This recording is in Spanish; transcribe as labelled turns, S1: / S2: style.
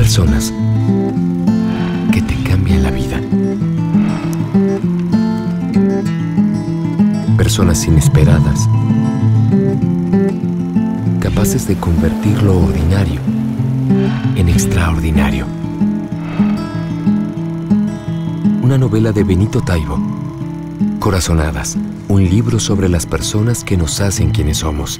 S1: personas que te cambian la vida. Personas inesperadas, capaces de convertir lo ordinario en extraordinario. Una novela de Benito Taibo. Corazonadas, un libro sobre las personas que nos hacen quienes somos.